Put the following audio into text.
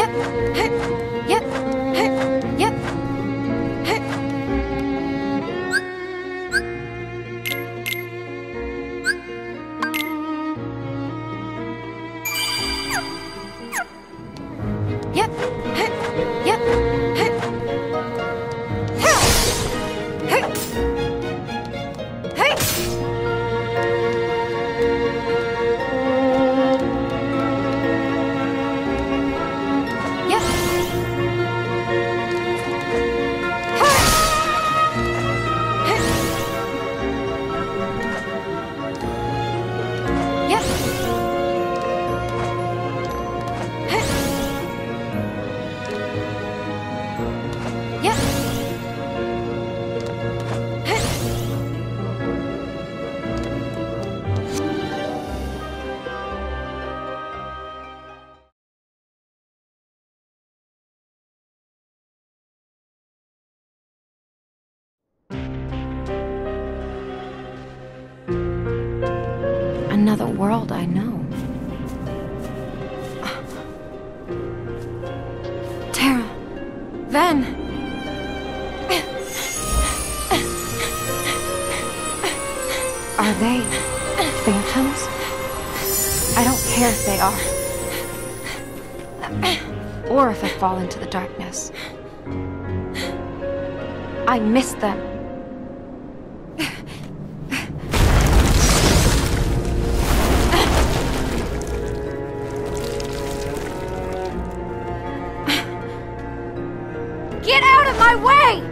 诶嘿。Another world I know. Terra. Ven. Are they phantoms? I don't care if they are. Or if I fall into the darkness. I miss them. Get out of my way!